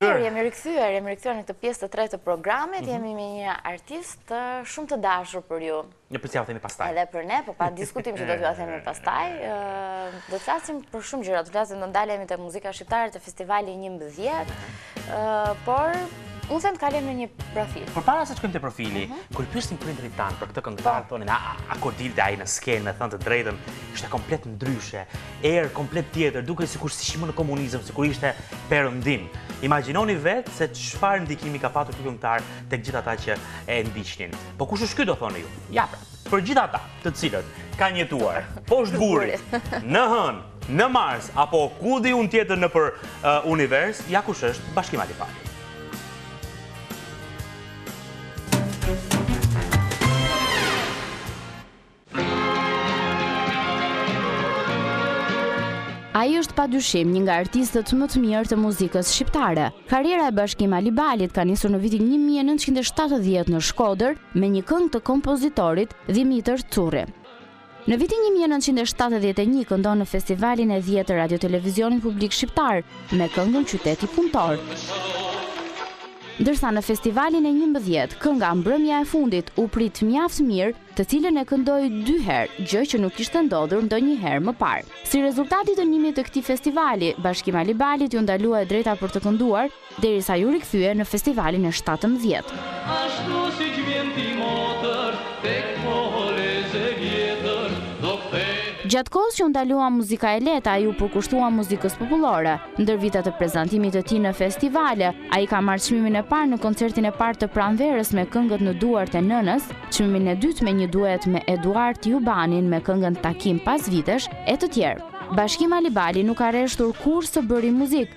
Jemi rikthyer, jemi rikthyer në këtë pjesë të tretë të programit, mhm. jemi me një artist shumë të dashur për ju. Nja për t'ia themi pastaj. Edhe për ne, po pa diskutim që do t'jua themi pastaj. Do të flasim për shumë gjëra, do të flasim do ndalemi te muzika shqiptare, te festivali 11, por unë them të kalojmë në një profil. Por para se të shkojmë te profili, mhm. kur pyesnim prindërit tanë për këtë këngëtar, po. thonin, a kur dilte ai në skenë, me thënë të drejtën, ishte komplet ndryshe, erë komplet tjetër, dukej sikur s'ishim në komunizëm, sikur ishte perëndim. Imagjinoni vetë se çfarë ndikimi ka patur ky këngëtar te gjithë ata që e ndiqnin. Po kush është ky do thoni ju? Ja pra, për gjithë ata. të cilët kanë jetuar poshtë gurit, në hënë, në mars, apo ku di unë tjetër nëpër uh, univers, ja kush është Bashkim Alibali. Ai është pa dyshim një nga artistët më të mirë të muzikës shqiptare. Karriera e Bashkim Alibalit ka nisur në vitin 1970 në Shkodër me një këngë të kompozitorit Dhimitër Curri. Në vitin 1971 këndon në festivalin e dhjetë të radiotelevizionit publik shqiptar me këngën Qyteti Punëtor. Ndërsa në festivalin e 11, kënga mbrëmja e fundit u prit mjaft mirë, të cilën e këndoi dy herë, gjë që nuk kishte ndodhur ndonjëherë më parë. Si rezultat i dënimit të këtij festivali, Bashkim Alibalit iu ndalua e drejta për të kënduar, Derisa u rikthye në festivalin e shtatëmbëdhjetë. Gjatë kohës që u ndalua muzika e lehtë, ai iu përkushtua muzikës popullore. Ndër vitet e prezantimit të tij në festivale, ai ka marrë çmimin e parë në koncertin e parë të pranverës me këngën Në duart e nënës, çmimin e dytë me një duet me Eduart Jubanin me këngën Takim pas vitesh, e të tjerë. Bashkim Alibali nuk ka reshtur kurrë së bëri muzikë.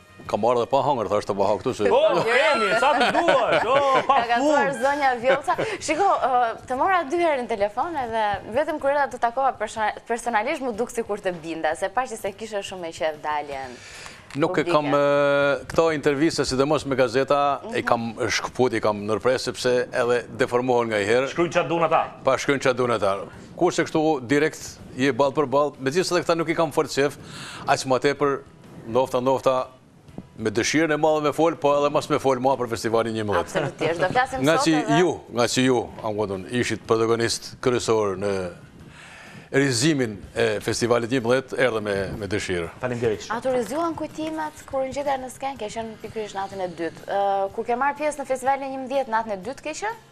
Kam ardhur dhe pa hangër, thashë të ha këtu që... O, Emi, sa të duash, o, pa fund! Ka gatuar zonja Vjosa. Shiko, të mora dy herë në telefon edhe vetëm kur erdha të takova personalisht më duk sikur të binda, se pa që s'e kishe shumë qejf daljen. Nuk i kam këto intervistat, sidomos me gazeta, i kam shkëput, i kam ndërpre, sepse edhe deformohen nganjëherë. Shkrujnë çfarë dun ata. Po, shkrujnë çfarë dun ata. Kurse kështu direkt, je ballë për ballë, megjithëse dhe këta nuk i kam fort qejf, aq më tepër Ndofta, ndofta, me dëshirën e madhe me folë, po edhe mos me folë mua për festivalin njëmbëdhjetë. Absolutisht, do flasim sot edhe... Ngaqë ju, ngaqë ju, a më kupton, ishit protagonist kryesor në rizimin e festivalit njëmbëdhjetë, erdha me dëshirë. Faleminderit shumë. A t'u rizgjuan kujtimet, kur u ngjite në skenë, ke qenë pikërisht natën e dytë. Kur ke marrë pjesë në festivalin njëmbëdhjetë, natën e dytë ke qenë?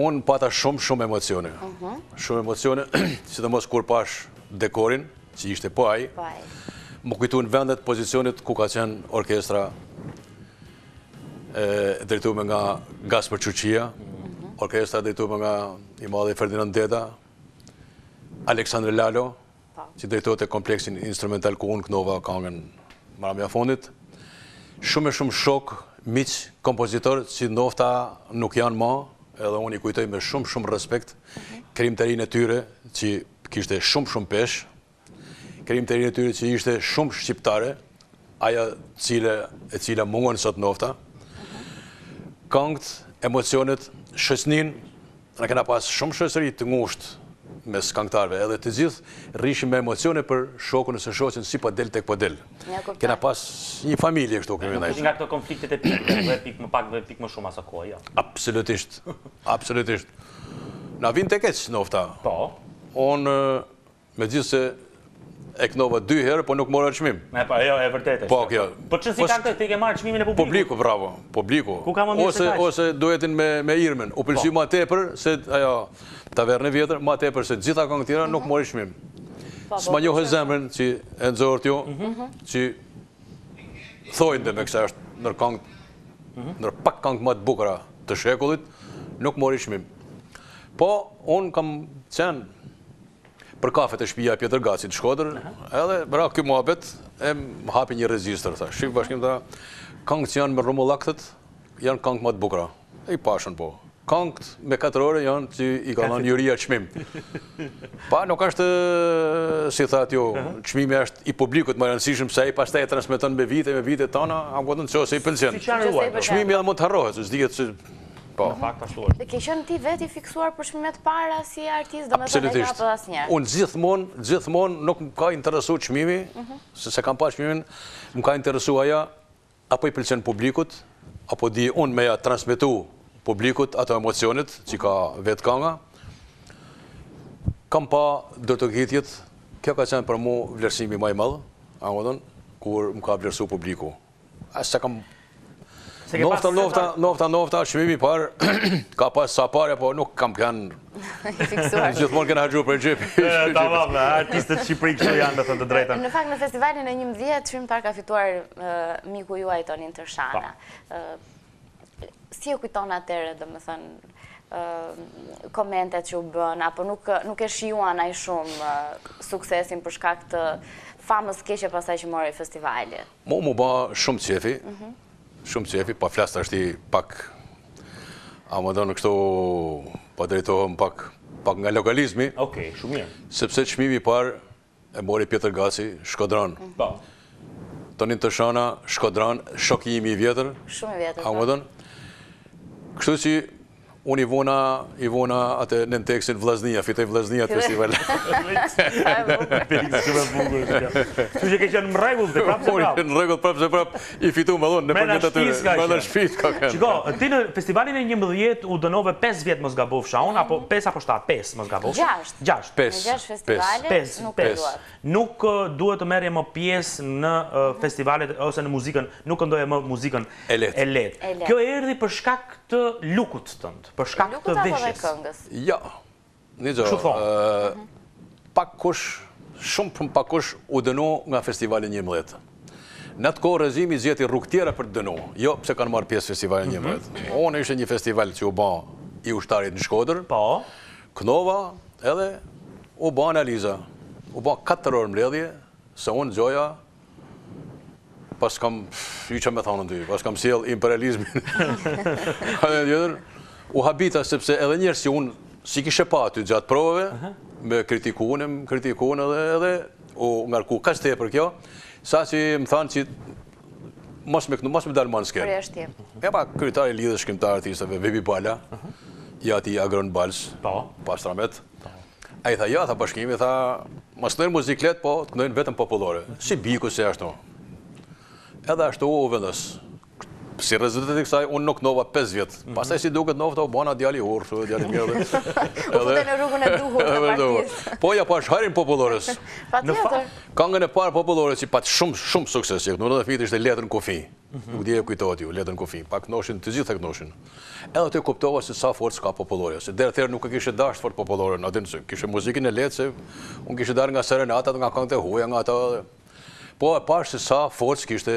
Unë pata shumë, shumë emocione. Shumë emocione, sidomos kur pash dekorin, që ishte po ai, m'u kujtun vendet pozicionet ku ka qenë orkestra e drejtume nga Gaspër Çurçia, mhm. orkestra e drejtume nga i madhi Ferdinand Deda, Aleksandër Lalo, që drejtonte kompleksin instrumental ku unë knova kangën Mbramja e fundit, shumë e shumë shokë, miq, kompozitorë që nofta nuk janë ma, edhe unë i kujtoj me shumë shumë respekt krijimtarinë e tyre që kishte shumë shumë peshë, krijimtarinë e tyre që ishte shumë shqiptare, ajo cila e cila mungon sot nofta, kangët, emocionet, shoqninë, Na kena pas shumë shoqëri të ngushtë mes kangëtarëve, edhe të gjithë rrishim me emocione për shokun ose shoqen si po del qysh po del. Kena pas një familje kështu kemi nisë. Nuk është nga këto konfliktet e pikëve, dhe pikë më pak, dhe pikë më shumë aso kohë, jo. Absolutisht. Absolutisht. Na vinte keq nofta. Po. Unë Megjithëse e kënova dy herë, po nuk mora çmim. E po, jo, e vërtetë është. Po, kjo. Po si ka këtë, ti ke marrë çmimin e publikut? Publiku, bravo, publiku. Ku ka më mirë se kaq? Ose, ose duetin me, me Irmen. U pëlqy po. ma tepër se ajo tavernë e vjetër, ma tepër se gjitha këngët tjera nuk mhm. mori çmim. Po, po, S'ma njohë zemrën që e nxorët ju, mhm. mhm. që thojnë dhe meqë se është nër këngë, nër pak kangë ma të bukra të shekullit, nuk mori çmim. Po, unë kam qenë Për kafe te shpija Pjetër Gacit në Shkodër, edhe ra kjo muabet, e hapi një regjistër, tha, shih Bashkim tha, kangë që janë me rrumbullakët, janë kangë më të bukra. E i pashën po, kangët me katrore janë që i ka dhanë juria çmim. Pa, nuk ashtë, si thatë ju, çmimi ashtë i publikut më i rëndësishëm, sepse pastaj e transmiton me vite, me vite të tana, ama kangën që ose i pëlqen. Çmimi edhe mund të harrohet, se s'dihet që... Po. Në fakt ashtu është. Dhe ke qenë ti vetë i fiksuar për çmime të para si artist, domethënë nuk ka pasur asnjë. Unë gjithmonë, gjithmonë nuk më ka interesuar çmimi, mhm. sepse s'kam pa çmimin, më ka interesuar ajo a po i pëlqen publikut, a po di unë me ja transmetu publikut ato emocionet që ka vetë kanga. Kam pa duartrokitjet, kjo ka qenë për mu vlerësimi ma i madh, ama kur më ka vlerësu publiku. As s'e kam Nofta, nofta, nofta, nofta, çmimi i parë, ka pas ca pare, po nuk kam kënë... Gjithmonë kënë harxhu prej xhepi. Tamam, artistët në Shqipëri kështu janë me thënë të drejtën. Në fakt, në festivalin e njëmbëdhjetë, çmimin e parë e ka fituar miku juaj Tonin Tërshana. Po. Si e kujton atëherë, domethënë, komentet që u bënë, apo nuk e shijoi ai shumë suksesin për shkak të famës së keqe pastaj që mori festivalit? Mu mu ba shumë qefi, shumë qefi, po flas tashti pak, domethënë kështu, po drejtohem pak, pak nga lokalizmi. Ok, shumë mirë. Sepse çmimin e parë e mori Pjetër Gaci, Shkodran. Po. Tonin Tërshana, Shkodran, shoki imi i vjetër. Shumë i vjetër. Domethënë, po. Kështu që Unë i vuna, i vuna atë nëntekstin Vllaznia, fitoi Vllaznia atë festival. Shumë e bukur është kjo. Kështu që ke qenë në rregull ti prapë se prapë. Në rregull prapë se prapë i fituam vallon në përgjithë atë. Mbrenda shtëpisë ka qenë. Shiko, ti në festivalin e 11 u dënove 5 vjet mos gabofsha unë apo 5 apo 7, 5 mos gabofsha. 6. 6. Në 6 festivale nuk duhet. Nuk duhet të merrje më pjesë në festivalet ose në muzikën, nuk këndoje më muzikën e lehtë. Kjo erdhi për shkak të look-ut tënd, për shkak të veshjes. Look-ut apo dhe këngës? Jo. Kështu thonë. Pak kush, shumë pak, pak kush u dënu nga festivali i njëmbëdhjetë. Në atë kohë regjimi gjeti rrugë tjera për të dënu, jo pse kanë marrë pjesë festivali njëmbëdhjetë. Unë ishte një festival që u ba i ushtarit në Shkodër, Këndova edhe u ba analiza, u ba katër orë mbledhje, se unë gjoja paskam, ça me thanë ty, paskam sjell imperializmin. u habita sepse edhe njerëz qi unë s'i kishe pa aty gjatë provëve, më kritikun, më kritikun edhe edhe u ngarku kaq tepër kjo, sa që më thanë që Mos me këndu, mos me dalë ma në skenë. Përjashtim. E pa, kryetari i lidhjes shkrimtarë artistëve, Vehbi Bala, mhm. i ati i Agron Balës, po. pastë rahmet, po. ai tha, jo, tha Bashkimi, tha, mos këndojë muzikë t'lehtë, po, të këndojë vetëm popullore, mhm. si Biku, si ashtu. Edhe ashtu u vendos, si rezultat e kësaj, unë nuk knova 5 vjetë. Mhm. Pasaj si duket knova, u bona djalë i urtë, djalë i mirë. U fute në rrugën e duhur të partisë. Po, ja, po shtu i hina popullores. Patjetër. Kangën e parë popullore që pat shumë shumë sukses ishte Letër në kufi. Nuk di a ju kujtohet ju, Letër në kufi. Po këndoshin, të gjithë e këndoshin. Edhe aty kuptova se sa forcë ka popullorja, se deri atëherë nuk e kishe dashtë fort populloren, kishe muzikën e lehtë se unë kishe dalë nga serenatat, nga kangët e huja, nga ato edhe po e pashë se sa forcë kishte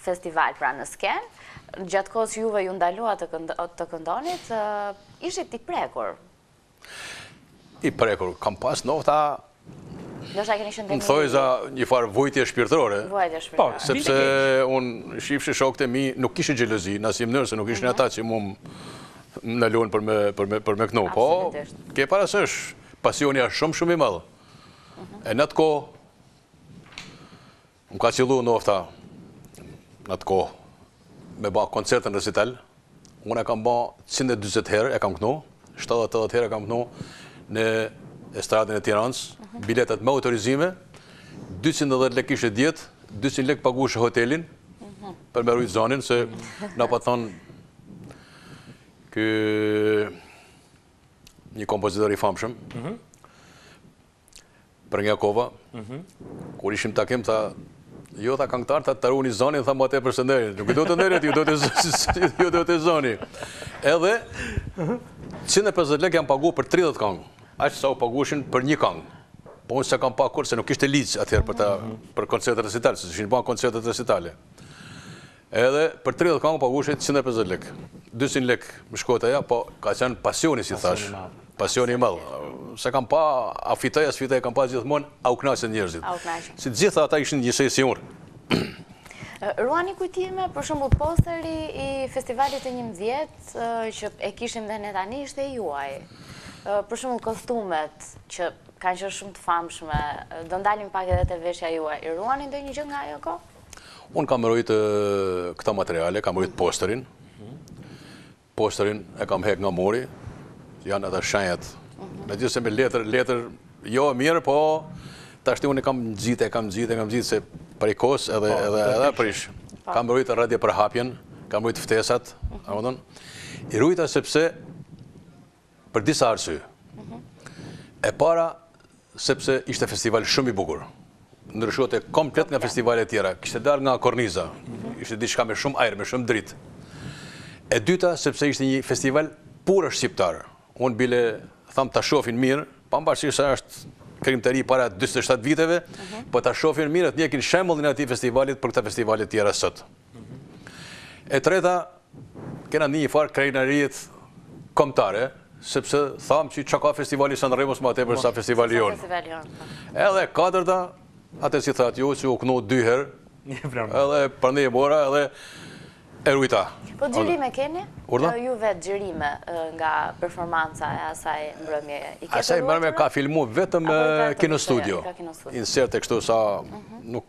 festival pra në skenë, gjatë kohës që juve ju ndalua të këndonit, ishit i prekur? I prekur, kam pas nofta, me thanë, asaj një farë vujtje shpirtrore, po, sepse unë shifshe shokët e mi, nuk ishte gjelozi, në asnji mënyrë, se nuk ishin ata që mu më ndalun për me kënu, po, ke parasësh, pasioni asht shumë shumë i madh, e n'atë kohë, Më ka qëllu nofta në atë kohë me ba koncertin recital, unë e kam ba 120 herë, e kam kënu, 70-80 herë e kam kënu në estradën e Tiranës, mhm. biletat me autorizime, 210 lek ishte dieta, 200 lek pagushe hotelin, mhm. për me rujtë zanin, se na pa thanë, ke një kompozitor i famshëm, mhm. për nga kova, mhm. kur ishim takim, tha, jo, tha, kangëtarë, tha, ta runi zanin, tha, mba te për së nesërmen, nuk do të nesër, ju do të zani, ju do të zani. Edhe, 150 lek jam pagu për 30 kangë, aqë sa u pagueshin për një kangë. Po unë s'e kam pa kur, se nuk ishte ligjë atëherë për, ta, mhm. për koncertet recitale, se s'ishin ba koncertet recitale. Edhe për tridhjetë këngë paguheshin njëqind e pesëdhjetë lekë. Dyqind lekë më shkoi ajo, po ka qenë pasioni si thash. Pasioni i madh. S'e kam pa, a fitoj, a s'fitoj, kam pa gjithmonë, a u kënaqën njerëzit. Si të gjithë ata ishin njësoj si unë. Ruani kujtime, për shembull posteri i Festivalit të njëmbëdhjetë që e kishim dhe ne tani ishte i juaj. Për shembull kostumet që kanë qenë shumë të famshme, do ndalim pak edhe te veshja juaj. Ruani ndonjë gjë nga ajo kohë? Unë kam rujtë këto materiale, kam rujtë posterin. Posterin e kam hek nga muri, janë edhe shenjat. Mhm. Megjithëse me letër, letër, jo e mirë, po ta shti unë e kam gjithë, e kam gjithë, e kam gjithë, se prej kohës edhe, po, edhe, edhe prish. Po. Kam rujtë Radio Përhapjen, kam rujtë ftesat, mhm. a më I rujta sepse Për disa arsye. E para, sepse ishte festival shumë i bukur. Ndryshonte komplet nga festivalet e tjera. Kishte dalë nga korniza. Ishte diçka me shumë ajër, me shumë dritë. E dyta, sepse ishte një festival purë shqiptar. Unë bile, tham ta shofin mirë, pamvarësisht sa është krijimtari para 27 viteve, po ta shofin mirë, të ndjekin shembullin e atij festivalit për këta festivalet e tjera sot. E treta, Kena ndi njëfarë krenariet kombëtare, sepse tham që çka ka festivali Sanremos ma tepër sa festivali jonë. Edhe e katërta, atë si thatë ju, që u kënu dyherë, edhe prandaj e mora, edhe e rujta. Po xhirime keni? Urdhna? Ju vetë xhirime nga performanca e asaj mbrëmjeje i keni ruajtur? Asaj mbrëmje ka filmu vetëm Kinostudio. Inserte kështu se nuk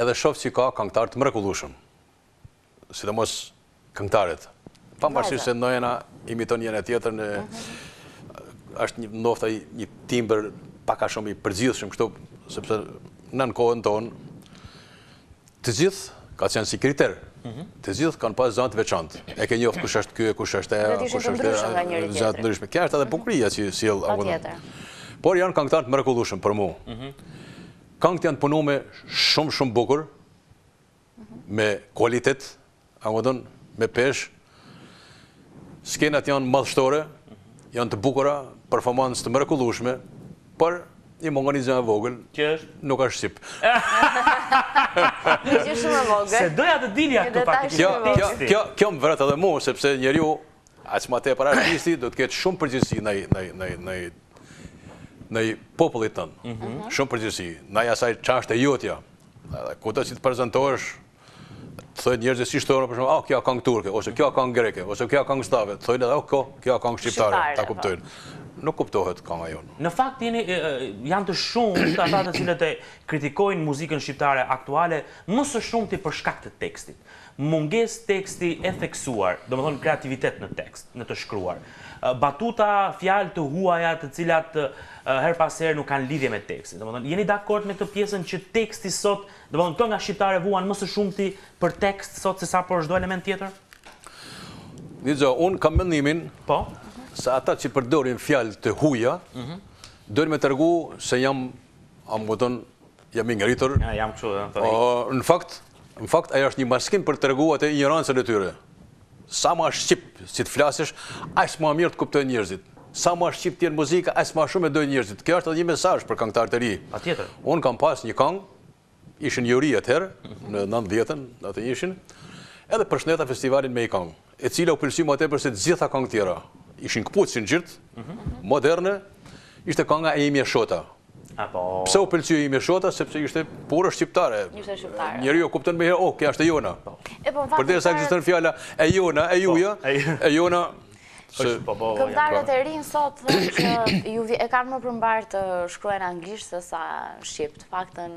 Edhe shof që ka këngëtar të mrekullushëm. Sidomos këngëtaret. Pavarësisht se ndonjëna imiton njëra tjetrën e është një ndoshta një timbër pak a shumë i përgjithshëm kështu, sepse në në kohën tonë të gjithë ka qenë si kriter. Të gjithë kanë pas zan të veçantë. E ke njohur kush është ky e kush është ajo, kush është ndryshëm nga njëri tjetri. Zë të ndryshëm. Kjo është edhe bukuria që sjell. Patjetër. Por janë këngëtar të mrekullueshëm për mua. Këngët janë të punume shumë shumë bukur, me kualitet, a më kupton, me peshë, skenat janë madhështore, janë të bukura, performancë të mrekullushme, por i mungon një gja e vogël, nuk është shqip. Nuk është shumë e vogël. Se doja të dilja këtu pak te kjo, kjo, kjo, kjo më vret edhe mu, sepse njeriu, Aq ma tepër artisti do të ketë shumë përgjegjësi ndaj popullit tonë. Mhm. Shumë përgjegjësi. Ndaj asaj çka është e jotja. Kudo që të prezentohesh, të thojnë njerëzit siç thojnë, për shembull, a, kja kangë turke, ose kja kangë greke, ose kja kangë sllave, të thojnë edhe, o, kja kangë shqiptare, ta, po, kuptojnë. Nuk kuptohet kanga jonë. Në fakt, jeni, janë të shumtë ata të cilët e kritikojnë muzikën shqiptare aktuale, më së shumti për shkak të tekstit. Mungesë teksti e theksuar, domethënë kreativitet në tekst, në të shkruar. Batuta, fjalë të huaja të cilat herë pas herë nuk kanë lidhje me tekstin. Domethënë, jeni dakord me këtë pjesën që teksti sot, domethënë kënga shqiptare vuan më së shumti për tekst sot sesa për çdo element tjetër? Ndëgjo, unë kam mendimin se ata që përdorin fjalë të huaja, dojnë me tregu se jam, a më kupton, Jam i ngritur. Ja, jam kështu, jam të rritë. Në fakt, në fakt, ajo është një maskim për të treguar injorancën e tyre. Sa ma shqip, si të flasish, aq ma mirë të kuptojnë njerëzit. Sa ma shqip t'jenë muzika, aq ma shumë e dojnë njerëzit. Kjo është edhe një mesazh për kangtarët e ri. Patjetër. Unë kam pas një kangë, isha n'juri atëherë, në nëntëdhjetën, në të ishin, edhe përshëndeta festivalin me një kangë. e cila u pëlqy më tepër se të gjitha këngët tjera, ishin këput e ngjit, moderne, ishte kënga e imja Shota. Pse u pëlqy e imja Shota, sepse ishte puro shqiptare, njeriu e kupton menjëherë, oh, kjo është e jona. Përderisa ekziston fjala e jona, e juja, e jona, Këngëtarët e rinj sot thonë që e kanë më për mbarë të shkruajnë anglisht sesa shqip, të paktën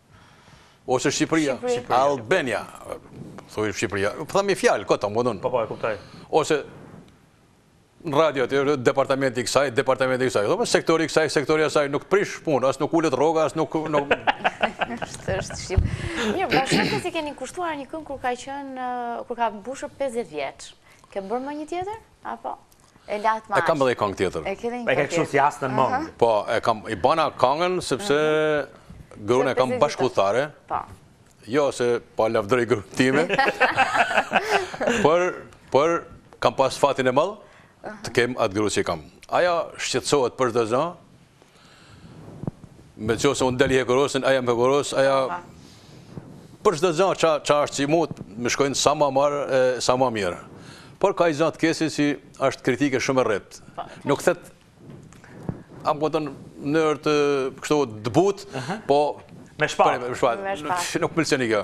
Ose Shqipëria, Albania, thuj Shqipëria, po tham një fjalë kot, më kupton. Po, po, e kuptoj. Ose në radio të jërë, departamenti i kësaj, departamenti i asaj, dhe sektori i kësaj, sektori i asaj, nuk prish punë, as nuk ulet rroga, as nuk... Shtë është shqip. Mirë, bashkëshortes i keni kushtuar një këngë kur ka qenë, kur ka mbush 50 vjeç. Ke bërë më një tjetër? Apo? E latë me aq. E kam ba edhe një kangë tjetër. E keni një këngë tjetër. E ke kështu si as në mëngë. Po, e kam, i bana kangën, sepse gruen e kam bashkudhtare. Po. Jo, se po e lavdroj gruen time. Por, por, kam pas fatin e madh, të kem atë grue që e kam. Ajo shqetësohet për çdo gja, Me qenëse unë dal e hekurosin, ajo më hekuros, ajo... Për çdo gja që asht që mund, me shkojn sa ma mbarë, sa ma mirë. Por ka i gja të keqe që asht kritike shumë e rrept. Nuk thotë, a m'kupton, në mënyrë të kështu dëbut, po... Me shpat. Me shpat. Nuk pëllëseni kjo.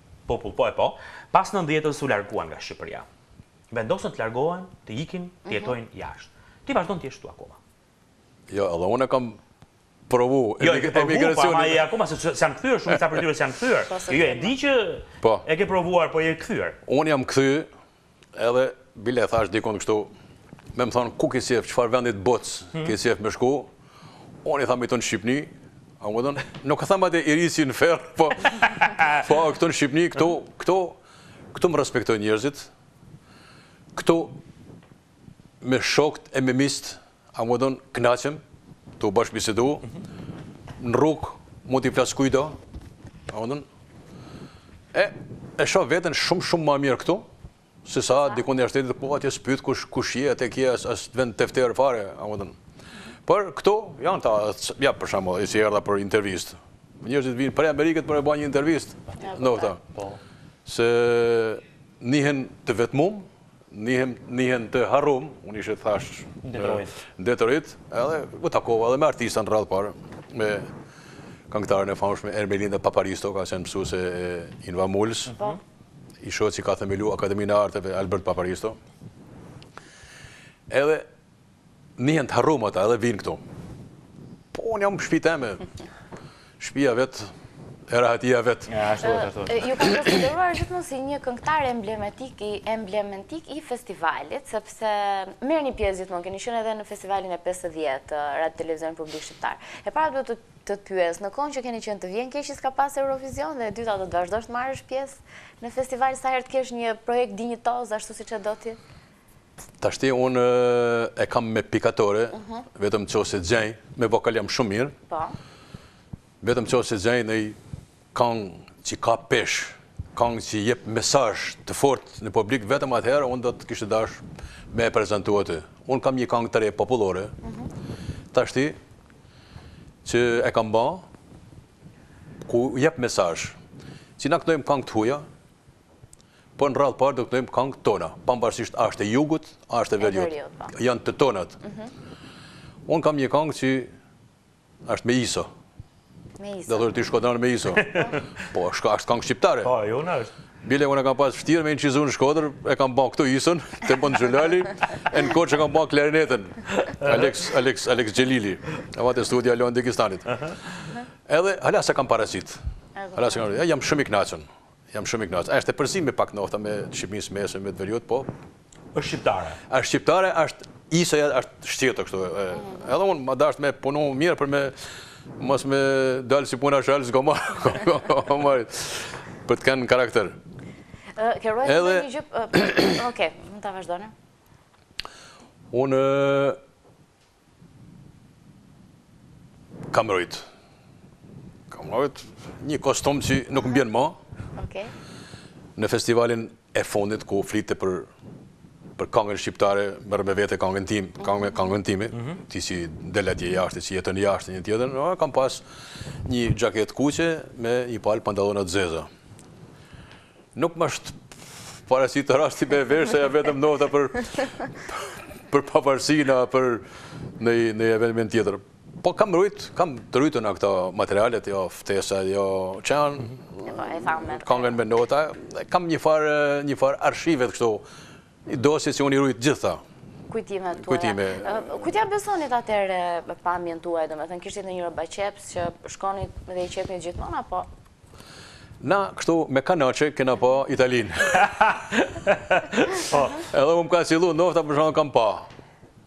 Popull po se po, pas nëntëdhjetës u larguan nga Shqipëria. Vendosën të largohen, të ikin, të jetojnë jashtë. Ti vazhdon të jesh këtu akoma. Jo, edhe unë e kam provu jo, e ke provu, po ama je akoma se s'janë kthyer shumica prej tyre s'janë kthyer. Po, jo, e di që po. e ke provuar, po je kthyer. Unë jam kthy, Edhe bile thash dikun kështu, me më thonë, ku ki qef, çfar vendit botës, hmm. ki qef me shku, unë i tham veç në Shqipni, domethënë, nuk e tham atë hipokrizi fare, po, po, këtu në Shqipni, këtu, këtu, këtu më respektojn njerëzit, këtu me shokt e me mist, Domethënë, kënaqem tu bashkëbisedu. Në rrugë mund t'i flas kujtdo. Domethënë, e e shoh veten shumë shumë ma mirë këtu se sa dikund jashtë shtetit, po atje s'pyet kush kush je, atje s'ke as vend tefter fare, domethënë. Por këtu janë ta, ja për shembull, si erdha për intervistë. Njerëzit vijnë prej Amerikës për me bë një intervistë, ndoshta. Po. Se njihen të vetmumë, Nihen, nihen të harrum, unë ishe thash në Detroit, edhe u takova edhe me artista në radhë parë, me kangtaren e famshme Ermelinda Paparisto, ka qenë mësuese e Inva Mulës, po. i shoqi që ka themelu Akademinë e Arteve Albert Paparisto. Edhe Nihen të harrum ata edhe vijnë këtu. Po unë jam n'shpi teme. Shpia vet e rahatia vet. Ja, ashtu është. Ju kam konsideruar gjithmonë si një këngëtar emblematik i emblematik i festivalit, sepse merrni pjesë gjithmonë, keni qenë edhe në festivalin e 50-të Radio Televizionit Publik Shqiptar. E para dua të të pyes, në kohën që keni qenë të vjen keq që s'ka pas Eurovision dhe e dyta do të vazhdosh të marrësh pjesë në festival sa herë të kesh një projekt dinjitoz ashtu siç e do ti? Tashti unë e kam me pikatore, mhm. vetëm qe se gjej, me vokal jam shumë mirë, po. vetëm qe se gjej nji kangë që ka peshë, kangë që jep mesazh të fortë në publik, vetëm atëherë unë do të kishe dash me e prezantu aty. Unë kam një kangë të re popullore, mhm. tashti që e kam ba, ku jep mesazh, që na knojmë kangë të huja, Po në radhë parë do këndojmë këngë tona, pamvarësisht a është e jugut, a është e veriut, po. janë të tonat. Mhm. Unë kam një këngë që është me iso. Me iso. Edhe ti shkodran me iso. Po, a është këngë shqiptare. Po, jo në është. Bile, unë e kam pas vështirë me inçizu në Shkodër, e kam ban këtu ison, të bëndë gjëllali, e në koqë e kam ban klarinetën, Alex Gjellili, e vatë e studia Leon Dikistanit. Edhe, hala s'e kam paraqit, hala s'e kam paraqit, jam shumë i knaqun, Jam shumë i kënaqur. Është e përzime pak nofta me të Shqipërisë së Mesme me të Veriut, po. Është shqiptare. Është shqiptare, është iso-ja është shqirtë kështu. Edhe unë m'u desht me punu mirë për me mos me dalë si puna shëllë s'ka marë për të kenë në karakter. Ke ruajtë edhe një gjypë... Oke, mund ta vazhdojmë. Unë Kam rujt. Kam rujt një kostum që nuk m'bjen ma. Okej. Në festivalin e fundit ku flitej për për kangën shqiptare, merre me vete kangën time, kangën, kangën time, mhm. ti si del atje jashtë, që jetën ja shtyn tjetër, në, kam pas një xhaketë të kuqe me një palë pantallona të zeza. Nuk m'asht paraqit rasti me e vesh, se ja vetëm nofta për për pavarësinë, për nji eveniment tjetër. Po kam rujt, kam të rujtu në këto materialet, jo ftesa, jo që janë, po, kangën me nota, kam një farë arshivet kështu, Nji dosje që unë i ruj të gjitha. Kujtime të tuaja. Kujt ia besonit atëhere pamjen tuaj, domethënë, kishit një rrobaqepës që shkonit dhe i qepnit gjithmonë, apo? Na, kështu, me qenë që, kena pa Italinë. Po. Edhe unë më ka qëllu, nofta për shumë kam pa.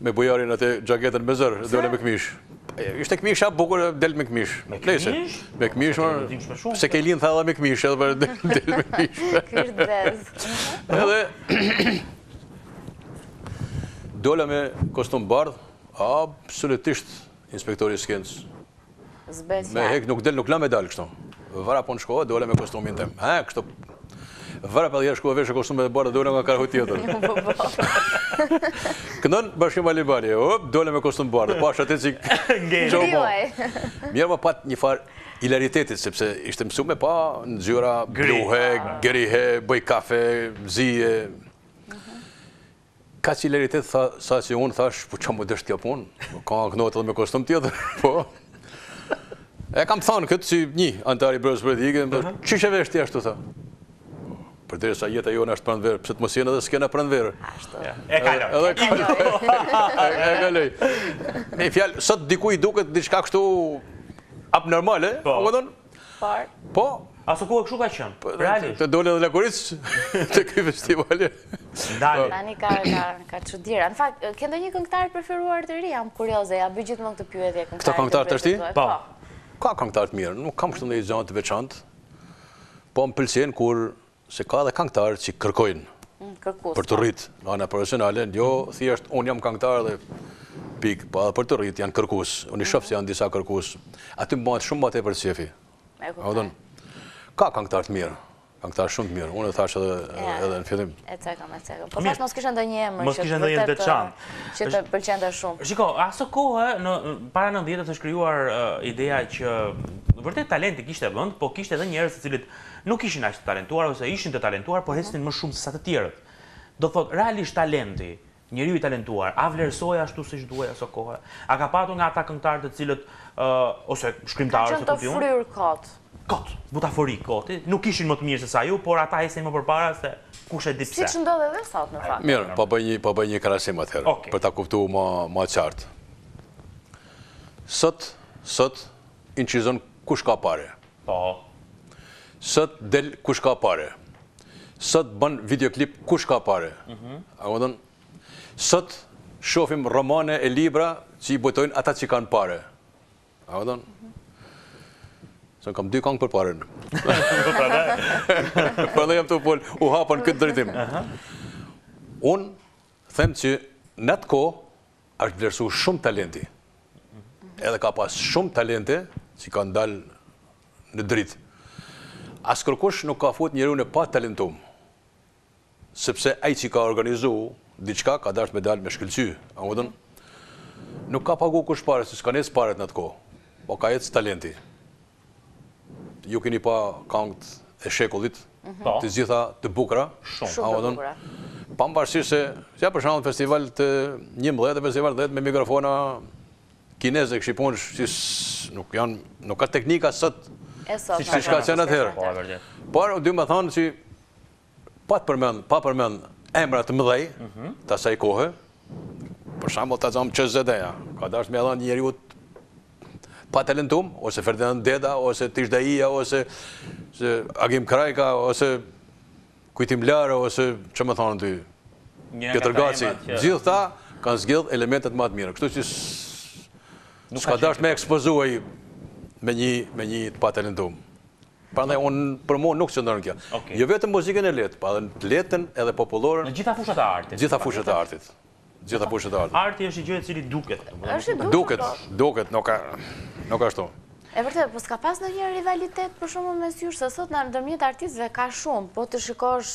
Me Bujarin atë xhaketën e zezë, dhe dola me këmish. Ishte këmisha e bukur, dil me këmish. Me këmish? Me këmish, ma, s'ke linjë tha edhe me këmish, edhe për del me këmish. Këmish të zez. Edhe, dola me kostum të bardhë, absolutisht, Inspektori i skenës. Zbeth Me hek nuk del nuk e la me dal kështu. Në prova po, shkova dola me kostumin tim. Ha, kështu. Vëra për dhjerë shkova vesha kostumin e bardhë dola nga krahu tjetër. Këndon Bashkim Alibali. Op, dola me kostum të bardhë. Po ashtë atë që... Ngejë. Mirëpo pat një farë hilaritetit, sepse ishte mësu me pa në ngjyra blu e, gri e, bojkafe, zije. Kaq hilaritet sa, sa që unë thash, po ça m'u desht kjo punë? Kanga këndohet edhe me kostum tjetër, po. E kam thënë këtë se një antar i byrosë politike, që që veshët ashtu thë? Përderisa jeta jone është pranverë, pse të mos jetë edhe skena pranverë. E kaloi. Edhe e kaloi. E kaloi. Me një fjalë, sot dikujt i duket diçka kështu anormale, domethënë, Po. Aso kohë kështu ka qenë. Realisht. Të dolën dhe lakuriq te ky festivali. Ndale. Tani ka, ka, ka çudira. Në fakt, ke ndonjë këngëtar të preferuar të ri, jam kurioze, ja bëj gjithmonë këtë pyetje këngëtarëve. Këta këngëtarët e rinj? Po. po. Ka këngëtarë të mirë, nuk kam kështu ndonjë gjë të veçantë. Po më pëlqen kur Se ka edhe kangëtarë që kërkojnë për të rrit në anë profesionale, jo thjesht unë jam kangëtar dhe pik, po edhe për të rrit janë kërkues. Unë shoh se janë disa kërkues. Aty bëhet shumë më tepër qejfi. E kuptoj. Ka kangëtar të mirë. Kangëtar shumë të mirë. Unë thash edhe edhe në fillim. E cekëm, e cekëm. Po thashë mos kishe ndonjë emër që mos kishe ndonjë të veçantë. Që të pëlqente shumë. Shiko, aso kohe para 90-ës është krijuar ideja që vërtet talenti kishte vend, po kishte edhe njerëz të cilët Nuk ishin aq të talentuar ose ishin të talentuar por ecnin më shumë se sa të tjerët. Do të thotë, realisht talenti, njeriu i talentuar, a vlerësohej ashtu siç duhej aso kohe? A ka patur nga ata këngëtarë të cilët ë ose shkrimtarë ose ku di unë? Kanë qenë të fryrë kot. Kot, butafori koti, nuk ishin më të mirë se sa ju, por ata ecnin më përpara se kush e di pse. Siç ndodh edhe sot në fakt. Mirë, po bëj një po bëj një krahasim atëherë, për ta kuptuar më më qartë. Sot sot incizon kush ka pare. Po. Sot del kush ka pare. Sot bën videoklip kush ka pare. A kupton? Sot shohim romane e libra që i botojnë ata që kanë pare. A kupton? Se kam dy këngë për paren. Po prandaj. Prandaj jam tu fol, u hapa në këtë drejtim. Unë them që në atë kohë Është vlerësu shumë talenti, edhe ka pas shumë talente që kanë dalë në dritë. As kurkush nuk ka fut njeriun e pa talentum, sepse ai që ka organizu diçka ka dashtë me dalë me shkëlqy, a kupton? Nuk ka pagu kush pare, se s'ka ecë paret në atë kohë, po ka ecë talenti. Ju keni pa kangët e shekullit, po. të gjitha të bukra. Shumë, shumë të bukra. Pavarësisht se, që ja për shembull festivali i njëmbëdhjetë, festival dhe me mikrofona kineze, kësi punësh, që nuk janë, nuk ka teknika sot, siç ka qenë atëherë. Po, e vërtetë. Por, du me thënë që Pa përmend, pa përmend emra të mëdhenj të asaj kohe, për shembull ta zëm Çesk Zadeja, s'ka dashtë me dhënë njeriut pa talentum, ose Ferdinand Deda, ose Tish Daija, ose Agim Krajka, ose Kujtim Laro, ose ç'me thënë ty, Pjetër Gaci, gjithë këta kanë zgjedh elementet ma të mira, kështu që s'ka dashtë me e ekspozu me një të pa talentum. Prandaj unë për mua nuk qëndron kjo. Jo vetëm muzikën e lehtë, po edhe të lehtën edhe popullore. Në gjitha fushat e artit. Gjitha fushat e artit. Gjitha fushat e artit. Arti është një gjë e cili duket. Është e duket. Duket, duket, nuk ka nuk ashtu. E vërtetë, po s'ka pas ndonjë rivalitet për shembull mes jush, se sot ndërmjet artistëve ka shumë, po të shikosh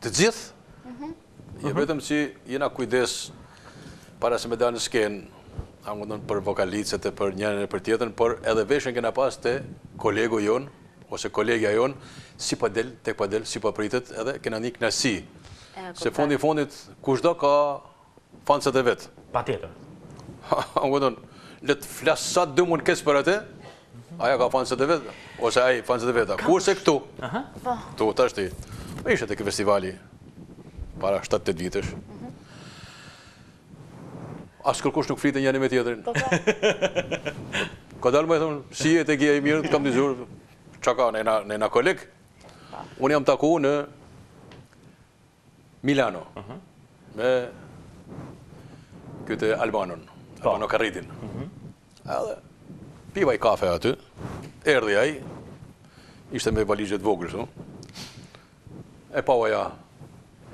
Të gjithë, jo vetëm që jena kujdes para se me dalë në skenë, a kupton, për vokalicet e për njërën e për tjetën, por edhe veshin kena pas te kolegu jonë, ose kolegja jonë, si po del, tek po del, si po pritet, edhe kena një knaqsi. Se fundi i fundit, kushdo ka fansat e vet. Patjetër. Ëh, më kupton, le të flas sa du unë keq për atë, ajo ka fansat e vet, ose ai fansat e veta. Kurse këtu, këtu tashti, isha te ky festivali para shtatë tetë vitesh. As kërkush nuk flitej njëri me tjetrin. Po po. Me dalë me thanë, si je, a je mirë, të kam dëgjuar. Çka ka, jena, jena koleg. Unë jam taku në Milano, me këtë Albanon, po. Albano Carrisin. Mhm. Edhe, piva një kafe aty, erdhi ai, ishte me valixhe të vogël shumë, e pa oja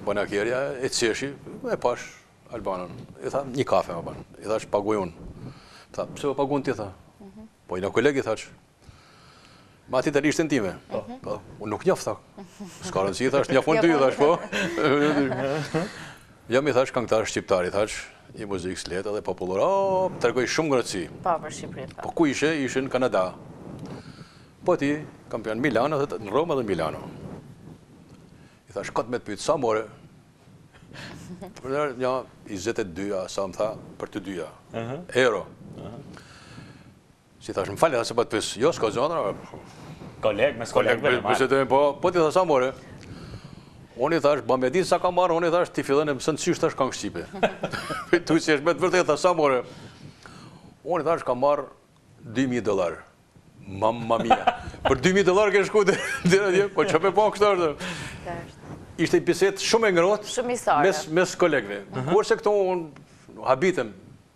banakjerja, e qeshi, e pash Albanon. I tha, një kafe më banë, i thash, paguj unë. Tha, pse më paguan ti, tha? Mhm. Po jena kolegë, thash, Me italishten time. Po, mhm. po. Unë nuk të njoh, tha. S'ka rëndësi, thash, të njoh unë ty, thash, po. Jam, i thash, kangëtar shqiptar, thash, i muzikës së lehtë dhe popullore. O, tregoi shumë ngrohtësi. Po, për Shqipëri, po. Po, ku ishe, ishe në Kanada. Po, ti, kam pas në Milano, dhe në Roma dhe Milano. I thash, du me të pytë, sa more? Për nërë, një, i zetet dyja, sa më tha, për të dyja. Euro. I thash, më fal edhe se po të pyes. Jo, s'ka gjë, tha. Koleg, mes kolegëve. Koleg, bisedojmë po, po ti, tha, sa more. Unë i thash, ba me ditë sa kam marrë, unë i thash, ti fillon e mëson qysh thash këngë shqipe. Tu qesh me të vërtetë, sa more. Unë i thash, kam marrë 2.000 dolarë. Mamma mia. Për 2.000 dolarë ke shku dhe dhe dhe po qeshëm, po kështu është. Ishte një bisedë shumë e ngrohtë mes kolegve. Kurse këtu unë habitem,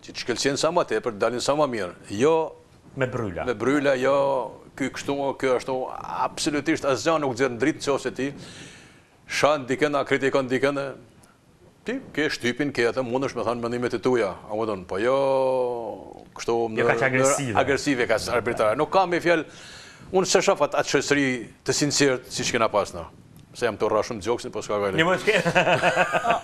Që të shkëlqejnë sa më tepër, të dalin sa më mirë. Jo me bryla. Me bryla, jo ky kështu, ky ashtu, absolutisht asgjë nuk nxjerr në dritë nëse ti shan dikënd a kritikon dikënd. Ti ke shtypin, ke atë, mundesh me thënë mendimet e tua, a kupton, po jo kështu në mënyrë agresive, kaq arbitrar. Nuk ka, me një fjalë, unë s'e shoh atë shoqëri të sinqertë siç kena pas na. Se jam tu rrah shumë gjoksin, po s'ka gajle. Një më shkejtë.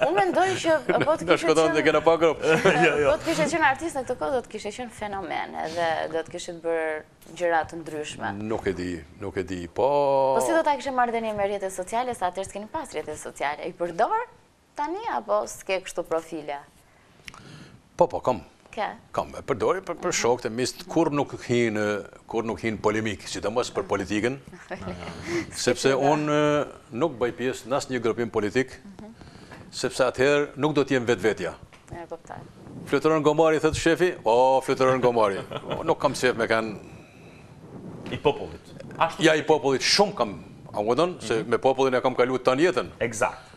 Unë mendoj që po të kishe qënë... Ne kena pas grup. Jo, jo. Po të kishe qënë artist në këtë kohë, do të kishe qënë fenomen edhe do të kishit bërë gjërat të ndryshme. Nuk e di, nuk e di, po... Po si do ta kishe marrë dhenë me rrjetet sociale, se atëherë s'keni pas rrjete sociale, i përdor? Tani apo ske kështu profile? Po po kam. Ke? Kam, e përdori për për shokët e mi kurrë nuk hin kurrë nuk hin n'polemikë, sidomos për politikën. Sepse unë nuk bëj pjesë në asnjë grupim politik. Mhm. Sepse atëherë nuk do të jem vetvetja. E kuptoj. Fluturon gomari thotë shefi? Po, fluturon gomari. Nuk kam shef me kanë i popullit. Ashtu. Jam i popullit shumë kam, a më kupton se mhm. me popullin e kam kalu tanë jetën. Eksakt.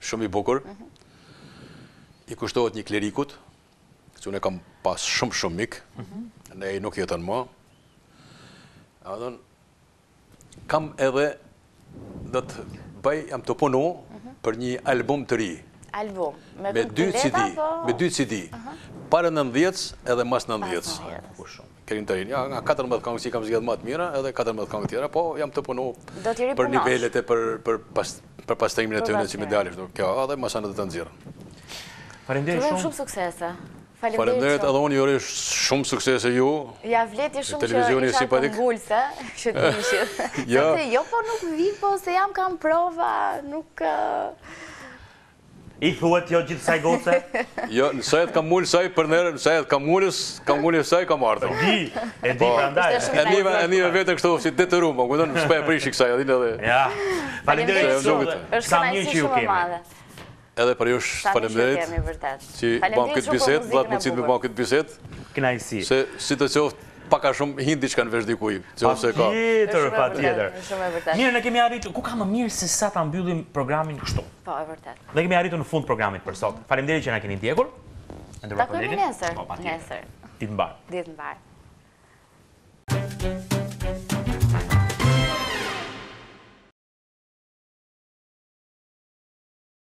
Shumë i bukur. I kushtohet një klerikut, që unë e kam pas shumë shumë mik, edhe nuk jeton ma. A din, kam edhe, do të baj, jam tu punu, për një album të ri. Album? Me dy CD, me dy CD. Para nëntëdhjetës edhe mas nëntëdhjetës. Mas nëntëdhjetës. Krijim të ri. Nga katërmbëdhjetë këngë që i kam zgjedhë më të mira, edhe katërmbëdhjetë këngë tjera, po jam tu punu për nivelet e për pastrimin e tyre që me dalë kështu. Kjo edhe masanej do të nxirren. Faleminderit shumë. Të urojmë shumë suksese. Faleminderit. Faleminderit edhe unë ju uroj shumë suksese ju. Ia vlejti shumë që isha këngulëse, që të ishit. Jo, po nuk vij, po se jam kam prova, nuk... I thuhet jo gjithë kësaj goce? Jo, në sajë t'këmbënguljes saj, për nder në sajë t'këmbënguljes, këmbënguljes saj, kam ardhë. E di, e di, po, prandaj. E një e një vetë kështu, si detë rrumë, po, këtën, s'po e prishi kësaj, a din edhe. Ja, faleminderit, sot, sa mjë që ju kemi. Edhe për ju faleminderit, që bamë këtë bisedë, dhe patëm mundësi me ba këtë bisedë, se sido qoftë, Pak a shumë hin diçka në vesh dikujt, që ose e ka. Patjetër, patjetër. Mirë, ne kemi arritur, ku ka më mirë se sa ta mbyllim programin kështu. Po, e vërtetë. Ne kemi arritur në fund të programit për sot. Faleminderit që na keni ndjekur. Takohemi nesër. Po, patjetër. Ditë të mbarë. Ditë të mbarë.